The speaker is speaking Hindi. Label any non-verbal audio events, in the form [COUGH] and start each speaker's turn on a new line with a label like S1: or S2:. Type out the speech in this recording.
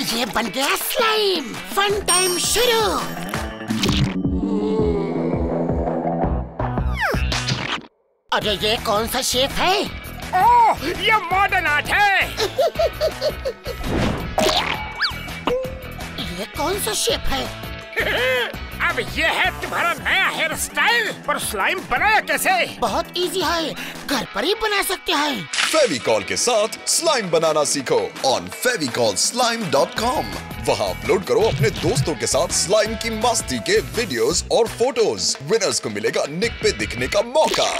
S1: ये बन गया स्लाइम फन टाइम शुरू। अरे ये कौन सा शेप है?
S2: ओह ये मॉडर्न आर्ट है।
S1: ये कौन सा शेप है? [LAUGHS]
S2: अब ये है तुम्हारा नया हेयर स्टाइल पर स्लाइम बनाया कैसे?
S1: बहुत इजी है। घर पर ही बना सकते हैं।
S3: फेविकॉल के साथ स्लाइम बनाना सीखो on Fevicol slime dot com वहाँ अपलोड करो अपने दोस्तों के साथ स्लाइम की मस्ती के वीडियोस और फ़ोटोज़ विनर्स को मिलेगा निक पे दिखने का मौका।